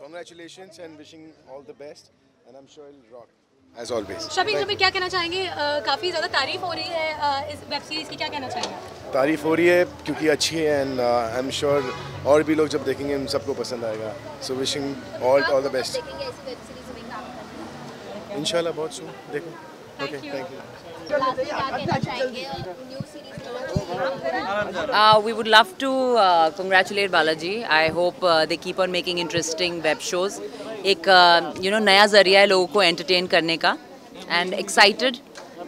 Congratulations and wishing all the best. And I'm sure it'll rock, as always. शबी शबी क्या कहना चाहेंगे? अ, काफ़ी ज़्यादा तारीफ़ हो रही है अ, इस वेब सीरीज़ की क्या कहना चाहेंगे तारीफ़ हो रही है क्योंकि अच्छी है एंड आई एम श्योर और भी लोग जब देखेंगे उन सबको पसंद आएगा। So wishing all all the best देखेंगे ऐसी वेब सीरीज़ में काम करना इंशाल्लाह बहुत सुन देखो। Okay you. Thank you Uh, we would love to uh, congratulate Balaji. I hope uh, they keep on making interesting web shows. एक uh, you know नया जरिया है लोगों को entertain करने का and excited.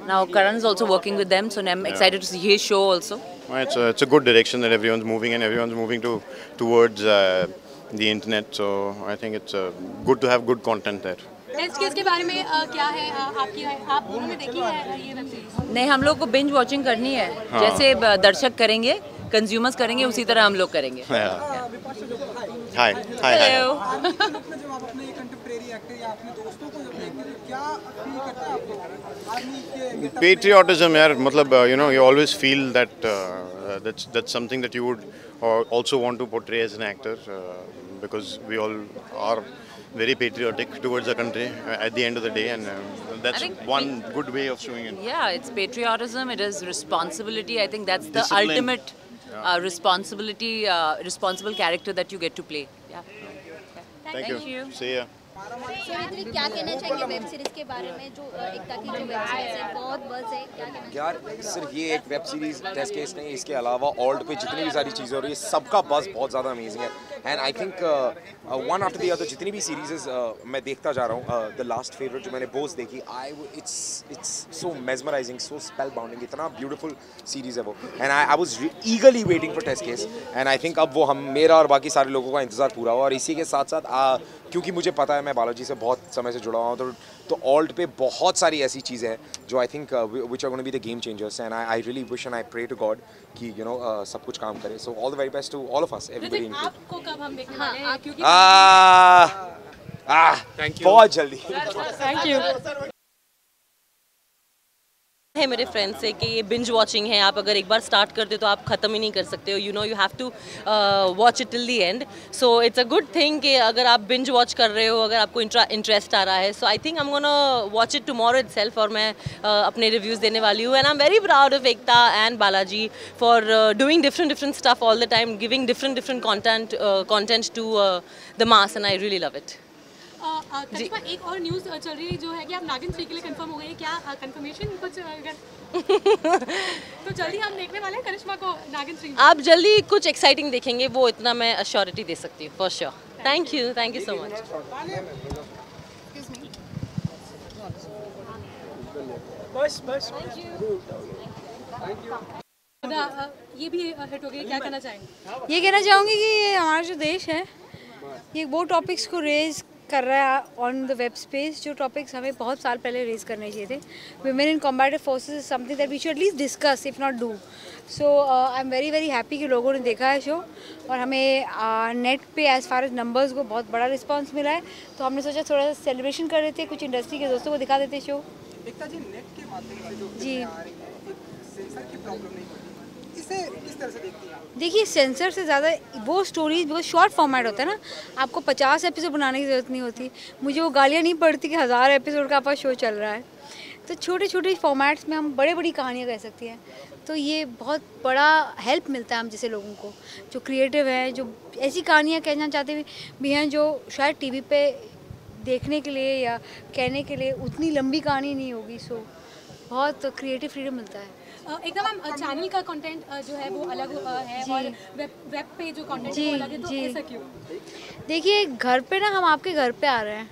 Now Karan is also working with them, so I'm excited to see his show also. Well, It's a, it's a good direction that everyone's moving and everyone's moving to towards uh, the internet. So I think it's uh, good to have good content there. test case के बारे में आ, क्या है आ, आपकी आप दोनों ने देखी है ये वेब सीरीज़ नहीं हम लोग को बिंज वॉचिंग करनी है। जैसे uh, दर्शक करेंगे कंज्यूमर्स करेंगे उसी तरह हम लोग करेंगे। Hi hi Hi. Patriotism, yeah, matlab, uh, you know, you always feel that uh, uh that's that's something that you would uh, also want to portray as an actor uh, because we all are very patriotic towards the country at the end of the day and that's one good way of showing it. Yeah, it's patriotism, it is responsibility. I think that's the Discipline. ultimate yeah. responsibility, responsible character that you get to play. Yeah. Thank, Thank you. you. See ya. क्या कहना चाहिए web series के बारे में? जो एकता की जो web series है, बहुत बस है, क्या कहना यार, सिर्फ़ ये एक वेब सीरीज़ टेस्ट केस नहीं, इसके अलावा ऑल्ट पे जितनी भी सारी चीज़ें हो रही है, सबका बस बहुत ज़्यादा अमेजिंग है। And I think one after the other जितनी भी सीरीजेस मैं देखता जा रहा हूँ द लास्ट फेवरेट जो मैंने बोस देखी I it's it's so mesmerizing so spell bounding इतना ब्यूटीफुल सीरीज़ है वो। And I I was eagerly waiting for test case and I think अब वो हम मेरा और बाकी सारे लोगों का इंतज़ार पूरा हुआ और इसी के साथ साथ uh, क्योंकि मुझे पता है मैं बालाजी से बहुत समय से जुड़ा हुआ तो तो ऑल्ट पे बहुत सारी ऐसी चीज़ें हैं जो I think which are gonna be the game changers and I I really wish and I pray to God कि यू नो सब कुछ काम करे. So all the very best to all of us everybody आपको कब हम देखने वाले हैं? क्योंकि थैंक यू बहुत जल्दी. थैंक यू है मेरे फ्रेंड से कि ये बिंज वॉचिंग है। आप अगर एक बार स्टार्ट करते हो तो आप ख़त्म ही नहीं कर सकते हो। You know you have to watch it till the end so it's a good thing कि अगर आप बिंज वॉच कर रहे हो अगर आपको इंटरेस्ट आ रहा है so I think I am gonna watch it tomorrow itself और मैं uh, अपने रिव्यूज़ देने वाली हूँ। And I am very proud of Ekta and Balaji for doing different different stuff all the time giving different different content content to the mass and I really love it Karishma एक और news चल रही है जो है कि आप नागिन थ्री के लिए कंफर्म हो गई है क्या कंफर्मेशन कुछ तो जल्दी हम देखने वाले हैं करिश्मा को नागिन थ्री आप जल्दी कुछ एक्साइटिंग देखेंगे वो इतना मैं अश्योरिटी दे सकती हूँ for sure thank you thank you so much ये भी हिट हो गई क्या कहना चाहेंगे? ये कहना चाहूँगी कि ये हमारा जो देश है ये वो टॉपिक्स को रेज कर रहा है ऑन द वेब स्पेस जो टॉपिक्स हमें बहुत साल पहले रेज करने चाहिए थे। Women in combative forces is something that we should at least discuss if not do so I am very very happy कि लोगों ने देखा है शो और हमें नेट पे एज फार एज नंबर्स को बहुत बड़ा रिस्पॉन्स मिला है। तो हमने सोचा थोड़ा सा सेलिब्रेशन कर देते कुछ इंडस्ट्री के दोस्तों को दिखा देते शो जी नेट के माध्यम से जो सेंसर की प्रॉब्लम नहीं होती। इसे किस तरह से देखती हैं देखिए सेंसर से ज़्यादा वो स्टोरीज बिकॉज़ शॉर्ट फॉर्मेट होता है ना। आपको पचास एपिसोड बनाने की ज़रूरत नहीं होती। मुझे वो गालियाँ नहीं पड़ती कि हज़ार एपिसोड का आपका शो चल रहा है। तो छोटे छोटे फॉर्मेट्स में हम बड़े बड़ी कहानियाँ कह सकती हैं। तो ये बहुत बड़ा हेल्प मिलता है हम जैसे लोगों को, जो क्रिएटिव हैं, जो ऐसी कहानियाँ कहना चाहते भी हैं, जो शायद टीवी पे देखने के लिए या कहने के लिए उतनी लंबी कहानी नहीं होगी। सो बहुत क्रिएटिव फ्रीडम मिलता है। एकदम मैम चैनल का कंटेंट जो है वो अलग है और वेब वेब पे जो कंटेंट है वो अलग है तो ऐसा क्यों? देखिए घर पे ना हम आपके घर पे आ रहे हैं।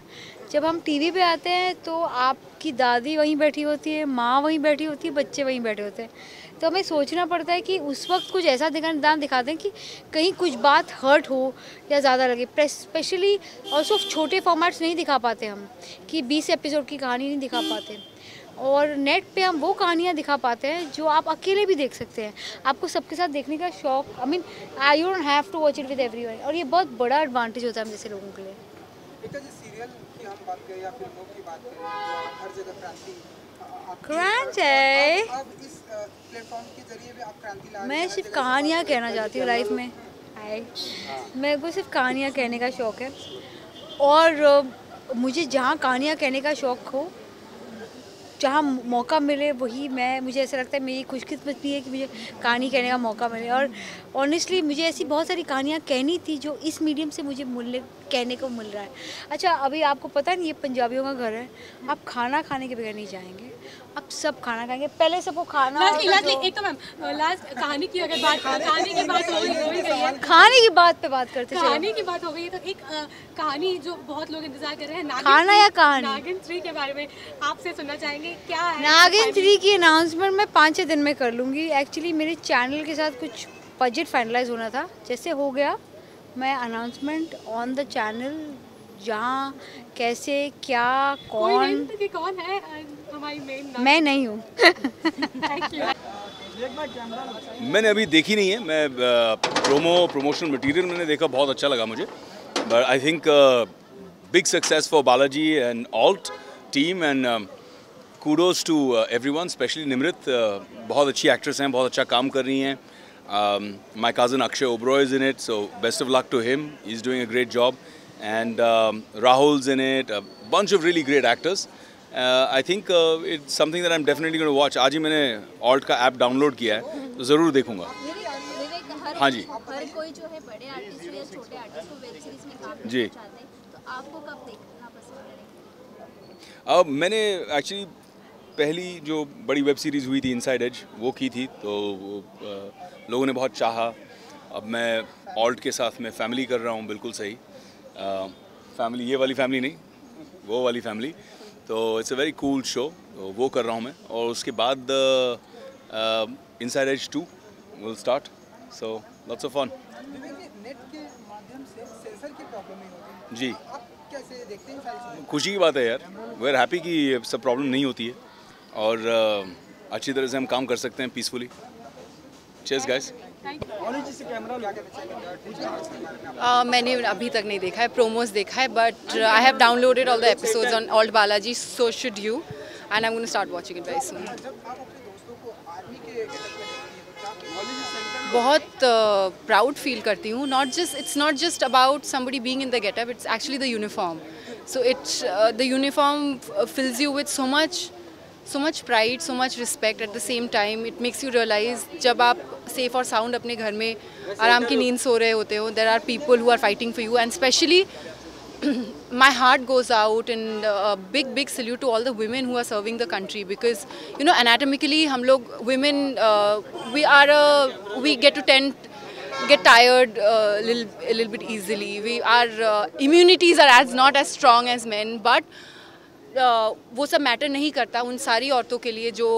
जब हम टीवी पे आते हैं तो आपकी दादी वहीं बैठी होती है माँ वहीं बैठी होती है बच्चे वहीं बैठे होते हैं। तो हमें सोचना पड़ता है कि उस वक्त कुछ ऐसा दिखा दिखाते हैं कि कहीं कुछ बात हर्ट हो या ज़्यादा लगे। स्पेशली और सिर्फ़ छोटे फॉर्मेट्स नहीं दिखा पाते हम कि 20 एपिसोड की कहानी नहीं दिखा पाते। और नेट पे हम वो कहानियाँ दिखा पाते हैं जो आप अकेले भी देख सकते हैं। आपको सबके साथ देखने का शौक I mean I don't have to watch it with everyone और ये बहुत बड़ा एडवांटेज होता है हम जैसे लोगों के लिए। एकता जी सीरियल की हम बात करें या फ़िल्मों की बात करें हर जगह क्रांति है अब इस प्लेटफॉर्म के ज़रिए भी आप क्रांति ला रहे मैं सिर्फ़ कहानियाँ कहना चाहती हूँ लाइफ में। हाय मेरे को सिर्फ़ कहानियाँ कहने का शौक़ है। और मुझे जहाँ कहानियाँ कहने का शौक़ हो जहाँ मौका मिले वही मैं मुझे ऐसा लगता है मेरी खुशकिस्मती है कि मुझे कहानी कहने का मौका मिले। और ऑनेस्टली मुझे ऐसी बहुत सारी कहानियाँ कहनी थी जो इस मीडियम से मुझे मिलने कहने को मिल रहा है। अच्छा अभी आपको पता नहीं ये पंजाबियों का घर है। आप खाना खाने के बगैर नहीं जाएँगे। आप सब खाना खाएँगे। पहले सबको खाना लास्ट लास्ट एक तो मैम लास्ट कहानी की अगर बात कहानी की बात हो गई खाने की बात पे बात करते कहानी की बात हो गई तो एक कहानी जो बहुत लोग इंतज़ार कर रहे हैं खाना या कहानी? नागिन थ्री के बारे में आपसे सुनना चाहेंगे। क्या है? नागिन थ्री की अनाउंसमेंट मैं पाँच छः दिन में कर लूँगी। एक्चुअली मेरे चैनल के साथ कुछ बजट फाइनलाइज होना था। जैसे हो गया मैं अनाउंसमेंट ऑन द चैनल जहाँ कैसे क्या कौन? कि कौन है हमारी मेन मैं नहीं हूँ। मैंने अभी देखी नहीं है। मैं प्रोमो प्रमोशनल मटेरियल मैंने देखा बहुत अच्छा लगा मुझे। But I think big success for Balaji and Alt team and kudos to every one especially Nimrit बहुत अच्छी एक्ट्रेस हैं बहुत अच्छा काम कर रही हैं. My cousin Akshay Oberoi is in it so best of luck to him is doing a great job and Rahul's in it bunch of really great actors I think think something something that I'm definitely going to watch. आज ही मैंने alt का app download किया है तो ज़रूर देखूँगा. हाँ जी। हर कोई जो है बड़े आर्टिस्ट या छोटे आर्टिस्ट को वेब सीरीज़ में काम जी। तो आपको कब देखना पसंद करेंगे? अब मैंने एक्चुअली पहली जो बड़ी वेब सीरीज़ हुई थी इनसाइड एज वो की थी तो लोगों ने बहुत चाहा। अब मैं ऑल्ट के साथ मैं फैमिली कर रहा हूँ बिल्कुल सही। फैमिली ये वाली फैमिली नहीं वो वाली फैमिली तो it's a very cool show तो वो कर रहा हूँ मैं। और उसके बाद inside edge two will start so lots of fun जी, खुशी की बात है यार। वी आर हैप्पी कि सब प्रॉब्लम नहीं होती है। और अच्छी तरह से हम काम कर सकते हैं पीसफुली चेस गाइस Uh, मैंने अभी तक नहीं देखा है प्रोमोज देखा है but I have downloaded all the episodes on Alt Balaji so should you and I am going start watching it very soon बहुत प्राउड uh, फील करती हूँ. Not just it's not just about somebody being in the getup it's actually the uniform so it's the uniform fills you with so much so much pride so much respect at the same time it makes you realise जब आप safe और sound अपने घर में आराम की नींद सो रहे होते हो there are people who are fighting for you and specially my heart goes out in big big salute to all the women who are serving the country because you know anatomically हम लोग women we are we get to tent get tired uh, little, a little bit easily. We our uh, immunities are as not as वो सब matter नहीं करता उन सारी औरतों के लिए जो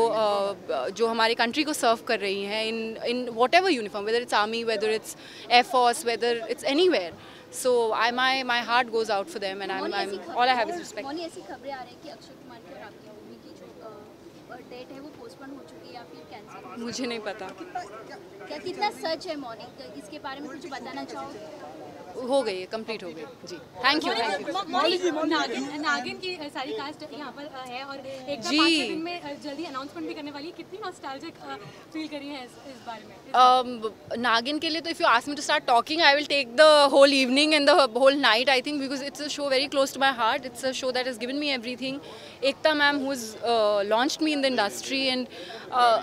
जो हमारे कंट्री को सर्व कर रही हैं in in whatever uniform whether it's army whether it's air force whether it's anywhere so I my my heart goes out for them and Mouni I all I have is respect ऐसी खबरें आ रही है कि अक्षय कुमार की और आपकी movie की जो डेट है वो पोस्टपोन हो चुकी है या फिर कैंसिल मुझे नहीं पता। क्या कितना सच है मौनी? तो इसके बारे में कुछ बताना चाहो? हो गई है कंप्लीट हो गई जी। थैंक यू नागिन की के लिए तो if you ask to start talking I will take the whole evening and the whole night I think because it's a show very close to my heart it's a show that is given me everything Ekta ma'am who is launch me in the industry and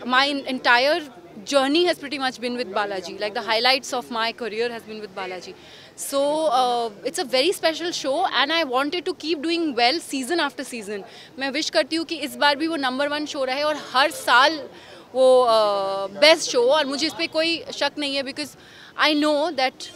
my entire journey has pretty much been with balaji. Like the highlights of my career has been with balaji. So uh, it's a very special show, and I wanted to keep doing well season after season. मैं wish करती हूँ कि इस बार भी वो number one show रहे और हर साल वो बेस्ट शो और मुझे इस पर कोई शक नहीं है बिकॉज़ आई नो दैट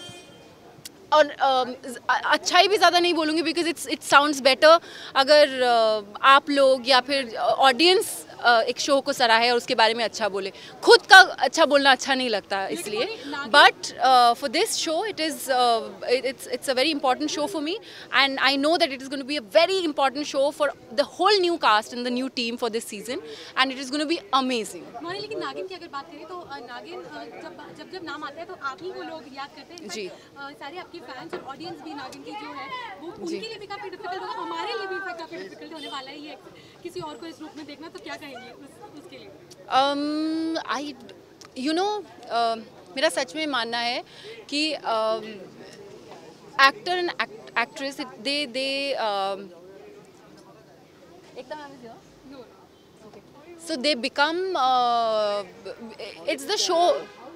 और अम, अ- अच्छाई भी ज़्यादा नहीं बोलूँगी because it's it sounds better अगर अ, आप लोग या फिर ऑडियंस एक शो को सराहे और उसके बारे में अच्छा बोले। खुद का अच्छा बोलना अच्छा नहीं लगता इसलिए। But for this show it is it's it's a very important show for me and I know that it is going be a very important show for the whole new cast and the new team for this season and it is going be amazing Mouni लेकिन नागिन की अगर बात करें तो नागिन जब जब जब नाम आता है तो आप ही को लोग याद करते हैं। जी। सारे आपके फैंस और ऑडियंस भी नागिन की जो है वो उनके लिए भी काफ़ी डिफ़िकल्ट होगा हमारे लिए भी काफ़ी डिफ़िकल्ट होने वाला है ये किसी और को इस रूप में देखना तो क्या कहेंगे? आई यू नो मेरा सच में मानना है कि actor and actress they they so they become it's the show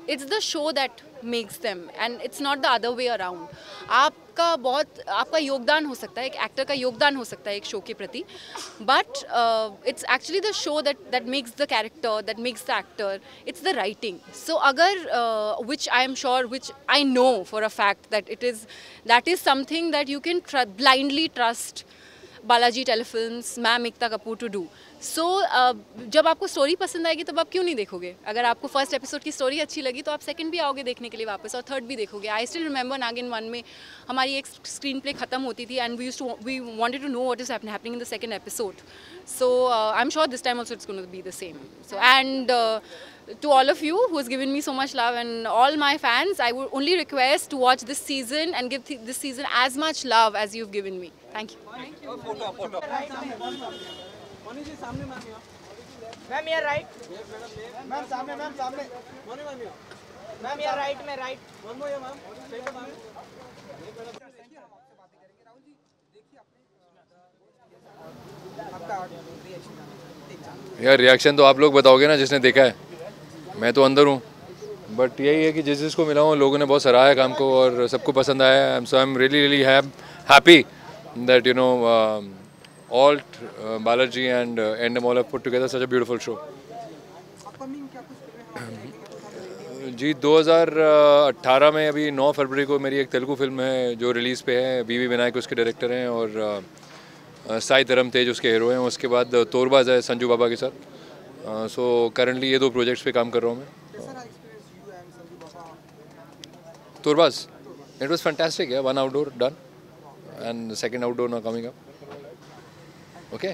it's the show that makes them and it's not the other way around आप आपका बहुत, आपका योगदान हो सकता है, एक एक्टर का योगदान हो सकता है एक शो के प्रति. But it's actually the show that that makes the character that makes the actor it's the writing so अगर which I am sure which I know for a fact that it is that is something that you can blindly trust Balaji telefilms, ma'am Ekta Kapoor to do so जब आपको story पसंद आएगी, तब आप क्यों नहीं देखोगे? अगर आपको फ़र्स्ट एपिसोड की स्टोरी अच्छी लगी तो आप सेकंड भी आओगे देखने के लिए वापस और थर्ड भी देखोगे. I still remember Naagin one में हमारी एक स्क्रीन प्ले खत्म होती थी and we use to we wanted to know what is happening in the second episode so I am sure this time also it's be the same so and to all of you who has given me so much love and all my fans, I would only request to watch this season and give th this season as much love as you've given me. Thank you. Thank you. Ma'am ये right ma'am सामने ma'am सामने ma'am ये right में right यार reaction तो आप लोग बताओगे ना जिसने देखा है मैं तो अंदर हूँ। बट यही है कि जिस जिसको मिला हूँ, लोगों ने बहुत सराहा काम को और सबको पसंद आया so I am really really happy that you know ALT Balaji and and all put together such a beautiful show जी 2018 में अभी 9 फरवरी को मेरी एक तेलुगु फ़िल्म है जो रिलीज़ पे है। बीवी विनायक उसके डायरेक्टर हैं और साई धर्म तेज उसके हीरो हैं। उसके बाद तोरबाज है संजू बाबा के साथ। सो करंटली ये दो प्रोजेक्ट्स पे काम कर रहा हूँ मैं। तुरबाज इट वॉज़ फैंटेस्टिक है one outdoor done and second outdoor ना coming up okay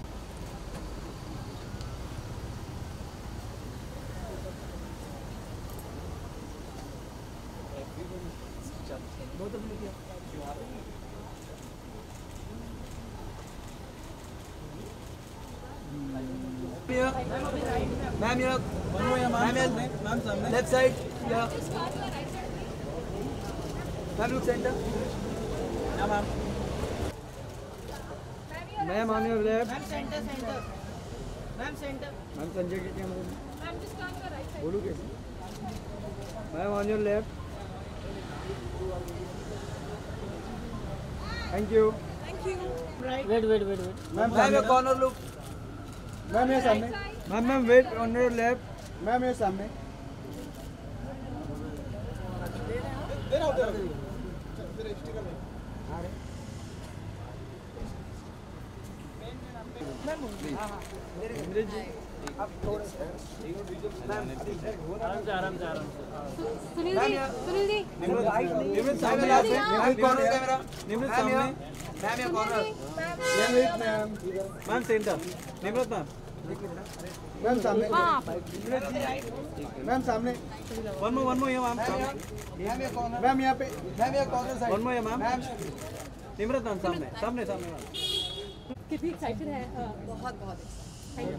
here. Ma'am here. One ma'am. Ma'am, ma'am. Left side. Yeah. Ma'am, look center. Yeah, ma'am. Ma'am, on your left. Ma'am, center, center. Ma'am, center. Ma'am, just turn to right side. Ma'am, on your left. Thank you. Thank you. Right. Wait, wait, wait, wait. Ma'am, have a corner look. Ma'am ये सामने ma'am ma'am wait on your left ma'am ये सामने सुनील जी सुनील जी। निमृत सामने निमृत सामने ma'am ये corner Nimrit ma'am ma'am centre Nimrit ma'am ma'am सामने. Ma'am सामने. One more one more ये मैम सामने मैम यहाँ पे. मैम ये कॉर्नर साइड वन मोर ये मैम निमृत मैम सामने. सामने सामने मैम कितनी एक्साइटेड है? बहुत बहुत थैंक यू